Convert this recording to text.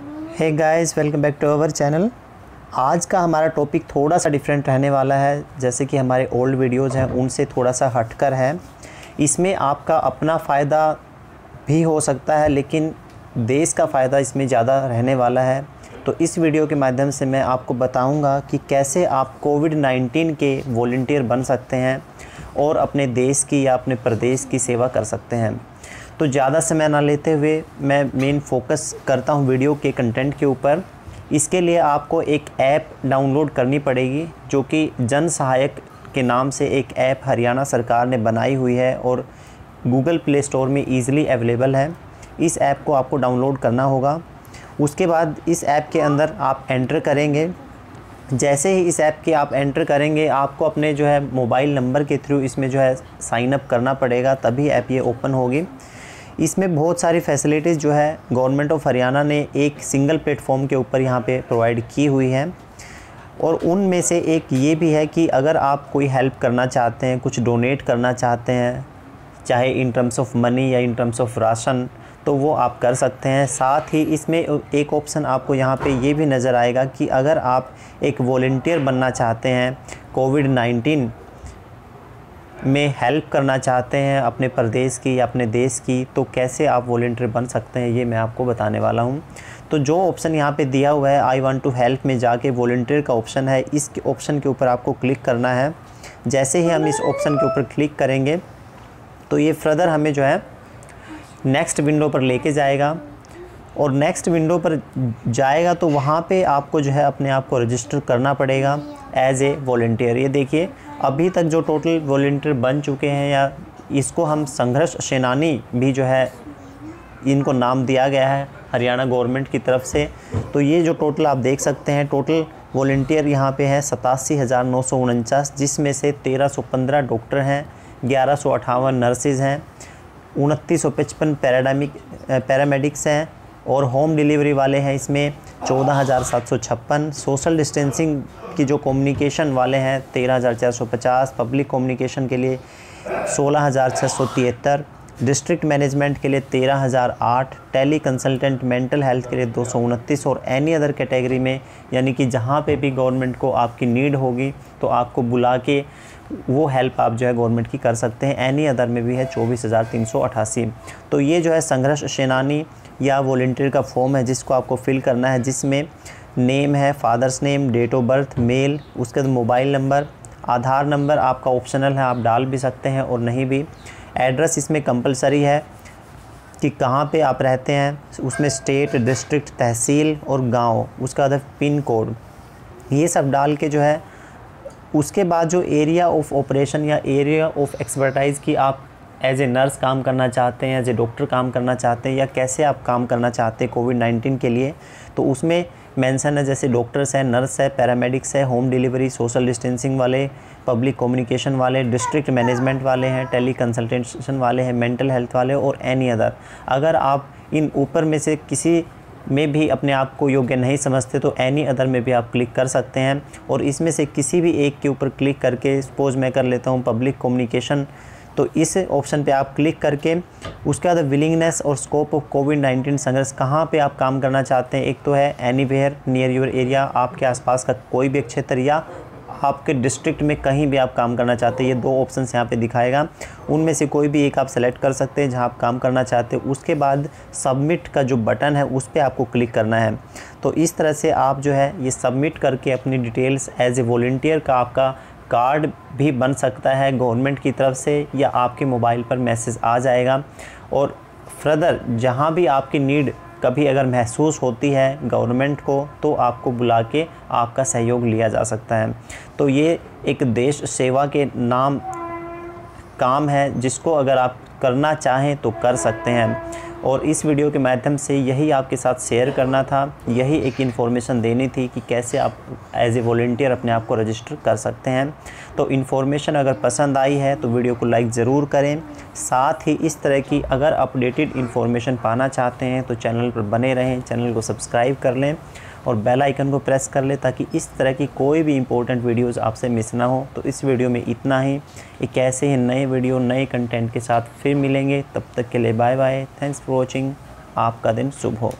Hey guys welcome back to our channel आज का हमारा टॉपिक थोड़ा सा डिफरेंट रहने वाला है, जैसे कि हमारे ओल्ड वीडियोज़ हैं, उनसे थोड़ा सा हटकर है। इसमें आपका अपना फ़ायदा भी हो सकता है, लेकिन देश का फ़ायदा इसमें ज़्यादा रहने वाला है। तो इस वीडियो के माध्यम से मैं आपको बताऊँगा कि कैसे आप कोविड 19 के वॉल्टियर बन सकते हैं और अपने देश की या अपने प्रदेश की सेवा कर सकते हैं। तो ज़्यादा समय ना लेते हुए मैं मेन फोकस करता हूँ वीडियो के कंटेंट के ऊपर। इसके लिए आपको एक ऐप डाउनलोड करनी पड़ेगी, जो कि जन सहायक के नाम से एक ऐप हरियाणा सरकार ने बनाई हुई है और गूगल प्ले स्टोर में ईज़िली अवेलेबल है। इस ऐप को आपको डाउनलोड करना होगा। उसके बाद इस ऐप के अंदर आप एंटर करेंगे। जैसे ही इस ऐप के आप एंटर करेंगे, आपको अपने जो है मोबाइल नंबर के थ्रू इसमें जो है साइन अप करना पड़ेगा, तभी ऐप ये ओपन होगी। इसमें बहुत सारी फैसिलिटीज़ जो है गवर्नमेंट ऑफ़ हरियाणा ने एक सिंगल प्लेटफॉर्म के ऊपर यहाँ पे प्रोवाइड की हुई है। और उनमें से एक ये भी है कि अगर आप कोई हेल्प करना चाहते हैं, कुछ डोनेट करना चाहते हैं, चाहे इन टर्म्स ऑफ़ मनी या इन टर्म्स ऑफ़ राशन तो वो आप कर सकते हैं। साथ ही इसमें एक ऑप्शन आपको यहाँ पे ये भी नज़र आएगा कि अगर आप एक वॉल्टियर बनना चाहते हैं कोविड 19 में हेल्प करना चाहते हैं अपने प्रदेश की या अपने देश की तो कैसे आप वॉल्टियर बन सकते हैं ये मैं आपको बताने वाला हूँ। तो जो ऑप्शन यहाँ पे दिया हुआ है आई वांट टू हेल्प में जाके वॉल्टियर का ऑप्शन है, इस ऑप्शन के ऊपर आपको क्लिक करना है। जैसे ही हम इस ऑप्शन के ऊपर क्लिक करेंगे तो ये फर्दर हमें जो है नेक्स्ट विंडो पर लेके जाएगा। और नेक्स्ट विंडो पर जाएगा तो वहाँ पे आपको जो है अपने आप को रजिस्टर करना पड़ेगा एज ए वॉल्टियर ये देखिए, अभी तक जो टोटल वॉल्टियर बन चुके हैं या इसको हम संघर्ष सेनानी भी जो है इनको नाम दिया गया है हरियाणा गवर्नमेंट की तरफ़ से। तो ये जो टोटल आप देख सकते हैं टोटल वॉल्टियर यहाँ पे है सतासी हज़ार नौ सौ उनचास, जिसमें से तेरह सौ पंद्रह डॉक्टर हैं, ग्यारह सौ अठावन नर्सिज़ हैं, उनतीस सौ पचपन पैराडामिक पैरामेडिक्स हैं और होम डिलीवरी वाले हैं इसमें चौदह हज़ार सात सौ छप्पन। सोशल डिस्टेंसिंग की जो कम्युनिकेशन वाले हैं, तेरह हज़ार चार सौ पचास। पब्लिक कम्युनिकेशन के लिए सोलह हज़ार छः सौ तिहत्तर। डिस्ट्रिक्ट मैनेजमेंट के लिए तेरह हज़ार आठ। टेली कंसल्टेंट मेंटल हेल्थ के लिए दो सौ उनतीस। और एनी अदर कैटेगरी में, यानी कि जहाँ पे भी गवर्नमेंट को आपकी नीड होगी तो आपको बुला के वो हेल्प आप जो है गवर्नमेंट की कर सकते हैं। एनी अदर में भी है चौबीस हज़ार तीन सौ अठासी। तो ये जो है संघर्ष सेनानी या वॉल्टियर का फॉर्म है जिसको आपको फिल करना है, जिसमें नेम है father's name date of birth mail उसके बाद मोबाइल नंबर आधार नंबर आपका ऑप्शनल है, आप डाल भी सकते हैं और नहीं भी। एड्रेस इसमें कंपलसरी है कि कहाँ पे आप रहते हैं, उसमें स्टेट डिस्ट्रिक्ट तहसील और गाँव, उसका बाद पिन कोड ये सब डाल के जो है, उसके बाद जो एरिया ऑफ़ ऑपरेशन या एरिया ऑफ़ एक्सपर्टाइज़ की आप एज ए नर्स काम करना चाहते हैं एज ए डॉक्टर काम करना चाहते हैं, या कैसे आप काम करना चाहते हैं कोविड नाइन्टीन के लिए तो उसमें मेंशन है, जैसे डॉक्टर्स हैं नर्स है पैरामेडिक्स है होम डिलीवरी सोशल डिस्टेंसिंग वाले पब्लिक कम्युनिकेशन वाले डिस्ट्रिक्ट मैनेजमेंट वाले हैं टेली कंसल्टेशन वाले हैं मेंटल हेल्थ वाले और एनी अदर अगर आप इन ऊपर में से किसी में भी अपने आप को योग्य नहीं समझते तो एनी अदर में भी आप क्लिक कर सकते हैं। और इसमें से किसी भी एक के ऊपर क्लिक करके सपोज़ मैं कर लेता हूँ पब्लिक कम्युनिकेशन तो इस ऑप्शन पे आप क्लिक करके उसके बाद विलिंगनेस और स्कोप ऑफ़ कोविड नाइन्टीन संघर्ष, कहाँ पे आप काम करना चाहते हैं? एक तो है anywhere near your area आपके आसपास का कोई भी क्षेत्र या आपके डिस्ट्रिक्ट में कहीं भी आप काम करना चाहते हैं, ये दो ऑप्शन यहाँ पे दिखाएगा। उनमें से कोई भी एक आप सेलेक्ट कर सकते हैं जहाँ आप काम करना चाहते हैं। उसके बाद सबमिट का जो बटन है, उस पर आपको क्लिक करना है। तो इस तरह से आप जो है, ये सबमिट करके अपनी डिटेल्स एज ए वॉल्टियर का आपका कार्ड भी बन सकता है गवर्नमेंट की तरफ़ से या आपके मोबाइल पर मैसेज आ जाएगा। और फर्दर जहाँ भी आपकी नीड कभी अगर महसूस होती है गवर्नमेंट को तो आपको बुला के आपका सहयोग लिया जा सकता है। तो ये एक देश सेवा के नाम, काम है, जिसको अगर आप करना चाहें तो कर सकते हैं। और इस वीडियो के माध्यम से यही आपके साथ शेयर करना था, यही एक इन्फॉर्मेशन देनी थी कि कैसे आप एज ए वॉल्टियर अपने आप को रजिस्टर कर सकते हैं। तो इन्फॉर्मेशन अगर पसंद आई है तो वीडियो को लाइक ज़रूर करें। साथ ही इस तरह की अगर अपडेटेड इन्फॉर्मेशन पाना चाहते हैं तो चैनल पर बने रहें चैनल को सब्सक्राइब कर लें। और बेल आइकन को प्रेस कर ले ताकि इस तरह की कोई भी इंपॉर्टेंट वीडियोस आपसे मिस ना हो। तो इस वीडियो में इतना ही। एक ऐसे ही नए वीडियो नए कंटेंट के साथ फिर मिलेंगे। तब तक के लिए bye bye thanks for watching आपका दिन शुभ हो।